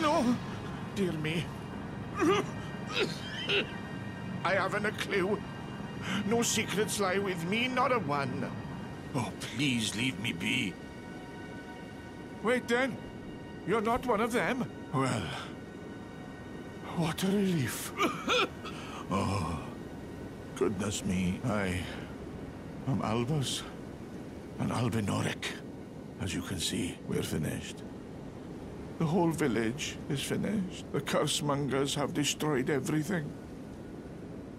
no. Dear me. I haven't a clue. No secrets lie with me, not a one. Oh, please leave me be. Wait then. You're not one of them? Well, what a relief. oh, goodness me. I am Albus and Albinauric. As you can see, we're finished. The whole village is finished. The cursemongers have destroyed everything.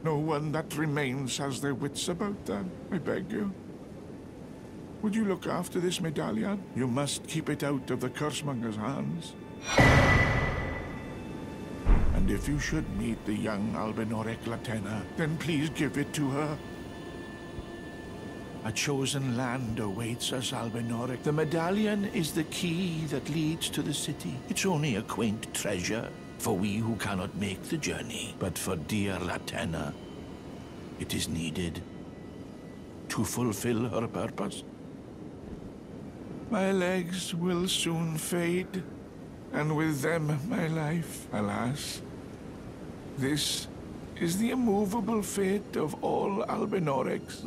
No one that remains has their wits about them, I beg you. Would you look after this medallion? You must keep it out of the cursemonger's hands. And if you should meet the young Albinauric Latenna, then please give it to her. A chosen land awaits us, Albinauric. The medallion is the key that leads to the city. It's only a quaint treasure for we who cannot make the journey. But for dear Latenna, it is needed to fulfill her purpose. My legs will soon fade, and with them my life, alas. This is the immovable fate of all Albinaurics.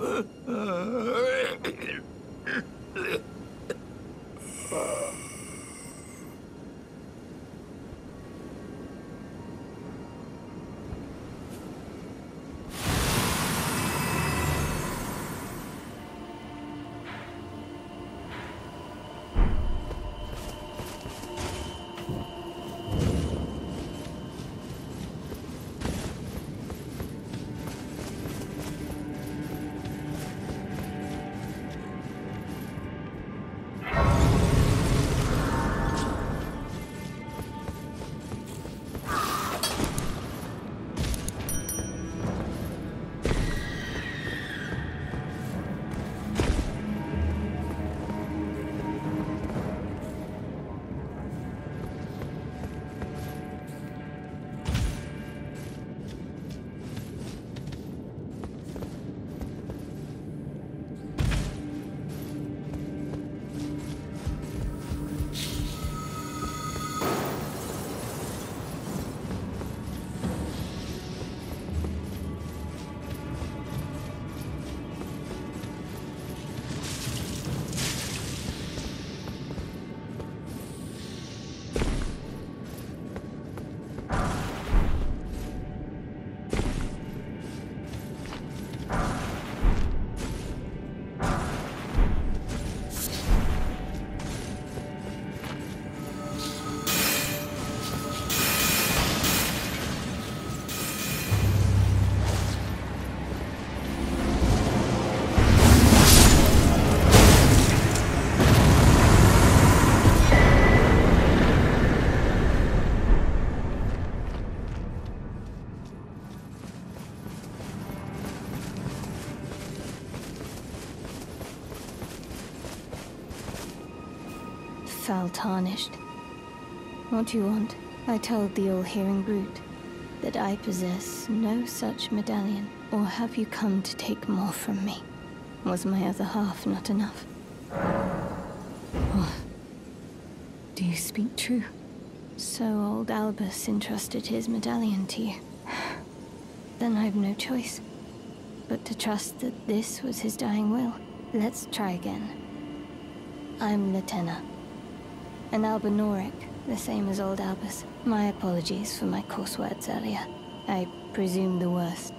Foul tarnished. What do you want? I told the all-hearing brute that I possess no such medallion. Or have you come to take more from me? Was my other half not enough? Oh. Do you speak true? So old Albus entrusted his medallion to you. Then I've no choice but to trust that this was his dying will. Let's try again. I'm Latenna. An Albinauric, the same as old Albus. My apologies for my coarse words earlier. I presume the worst.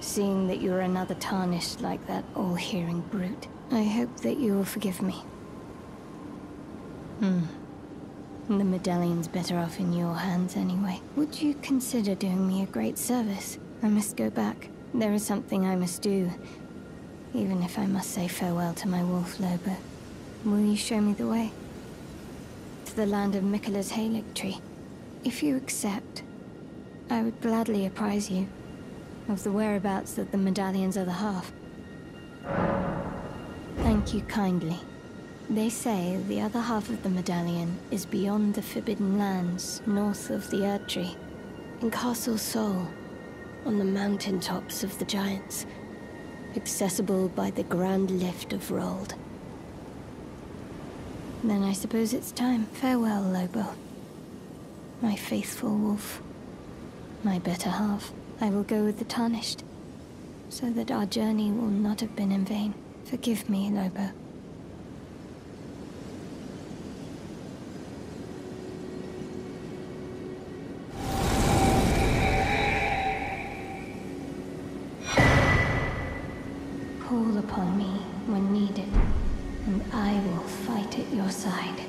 Seeing that you're another tarnished like that all-hearing brute, I hope that you will forgive me. Hmm. The medallion's better off in your hands anyway. Would you consider doing me a great service? I must go back. There is something I must do, even if I must say farewell to my wolf Lobo. Will you show me the way? The land of Miquella's Haligtree. If you accept, I would gladly apprise you of the whereabouts of the medallion's of the half. Thank you kindly. They say the other half of the medallion is beyond the Forbidden Lands, north of the Erdtree, in Castle Sol, on the mountain tops of the Giants, accessible by the Grand Lift of Rold. Then I suppose it's time. Farewell, Lobo. my faithful wolf. My better half. I will go with the Tarnished, so that our journey will not have been in vain. Forgive me, Lobo. Call upon me when needed, and I will fight at your side.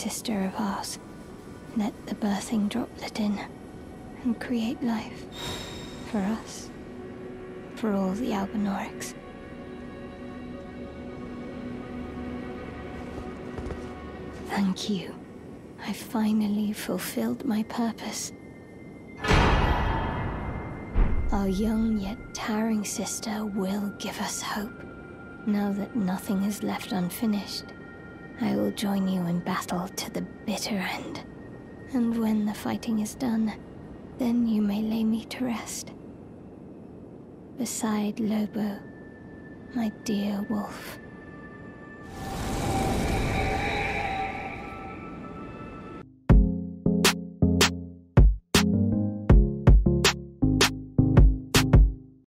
Sister of ours. Let the birthing droplet in and create life. For us. For all the Albinaurics. Thank you. I finally fulfilled my purpose. Our young yet towering sister will give us hope. Now that nothing is left unfinished, I will join you in battle to the bitter end. And when the fighting is done, then you may lay me to rest. Beside Lobo, my dear wolf.